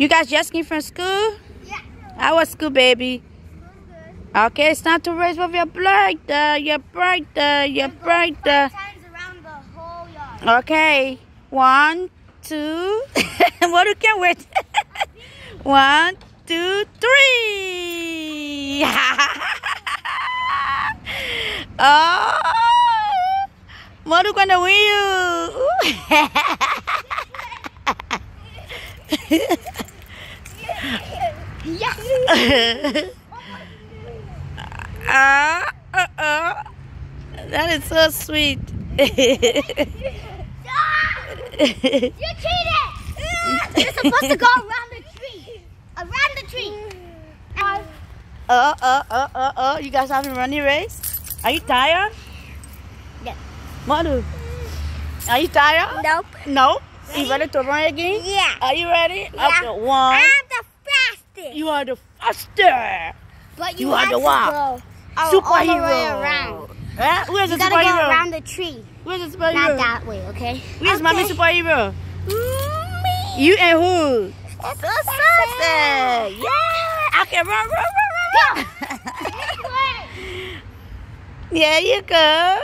You guys just came from school? Yeah. How was school, baby? Okay, it's time to race with your brother, your brother, your brother. Times around the whole yard. Okay, one, two. what you can wait? one, two, three. oh, Modu gonna win you. Uh, uh, uh. That is so sweet. You cheated! You're supposed to go around the tree. Around the tree. Uh, Uh, uh, uh, uh, uh. You guys having a running race? Are you tired? Yeah. Madu, are you tired? nope. No. You ready to run again? Yeah. Are you ready? Yeah. Okay, one. Fastest. You are the faster. but you you, are the to what? go Superhero. Oh, all the way around. Huh? Where's You the gotta go around the tree. Where's the superhero? Not that way, okay? Where's okay. mommy superhero? Me. You and who? So sassy. Yeah. Okay, run, run, run, run, run. There you go.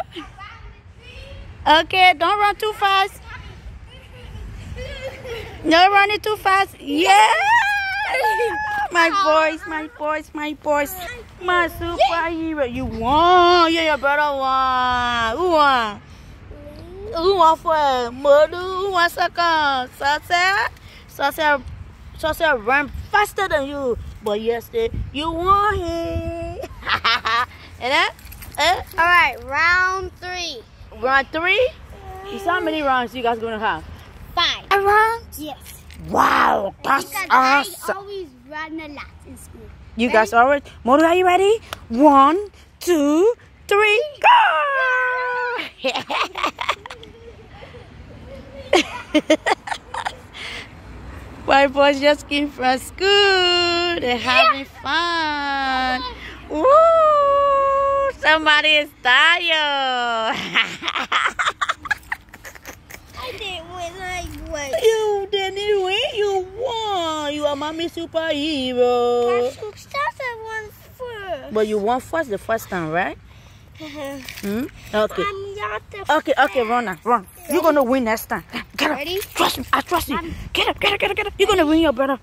Okay, don't run too fast. No running too fast. Yeah. My boys, my boys, my boys. My superhero. You won. Yeah, your brother won. Who won? Who won for Mother? Who won second? Sunset? Sunset, Sunset ran faster than you. But yesterday, you won him. and then, eh? All right, round three. Round three? You see how many rounds you guys gonna have? Five. A round? Yes. Wow, that's Because awesome. I always run a lot in school. You guys already? Modu, are you ready? One, two, three, go! My boys just came from school. They're having fun. Woo! Somebody is tired. I didn't win like what? you didn't win. You won. You are mommy superhero. That's one first. But you won first the first time, right? Hmm? Okay. I'm Okay, okay, run now, run. You're gonna win next time. Get up. Ready? Trust me, I trust you. Get up, get up, get up, get up. You're gonna win your brother.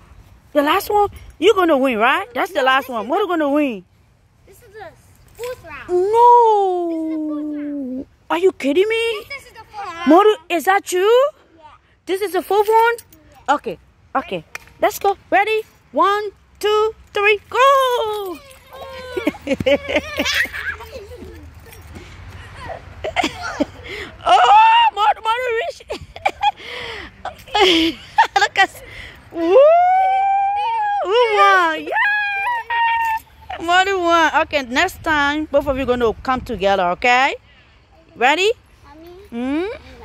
The last one, you're gonna win, right? That's the last one. What are you gonna win? This is the fourth round. No. Are you kidding me? This is the fourth round. Modu, is that you? Yeah. This is the fourth one? Okay, okay. Let's go. Ready? One, two, three, go! oh, Modu, Modu, reach. Look at. Woo! Who won? Yeah! Modu won. Okay, next time, both of you going to come together, okay? Ready? Mommy, Hmm?